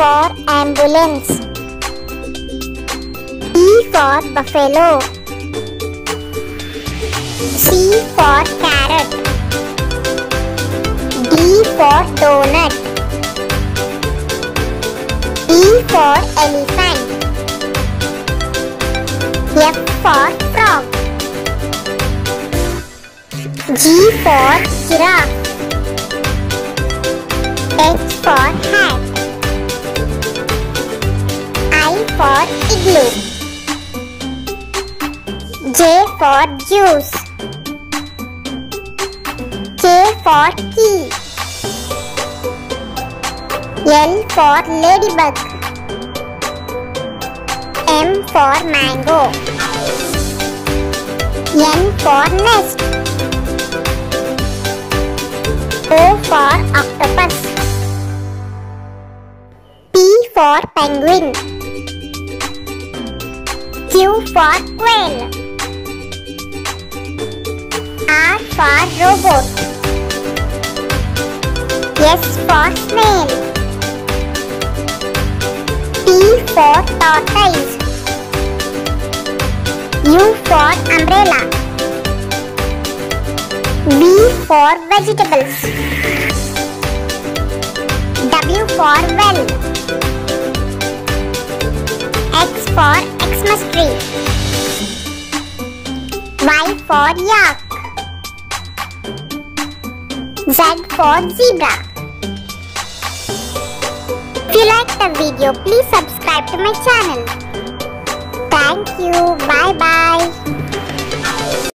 for ambulance. B for buffalo. C for carrot. D for donut. E for elephant. F for frog. G for giraffe. H for hat. For igloo. J for juice. K for key. L for ladybug. M for mango. N for nest. O for octopus. P for penguin. Q for quail. R for robot. S for snail. T for tortoise. U for umbrella. V for vegetables. W for well. X for Xmas tree. Y for yak. Z for zebra. If you like the video, please subscribe to my channel. Thank you. Bye bye.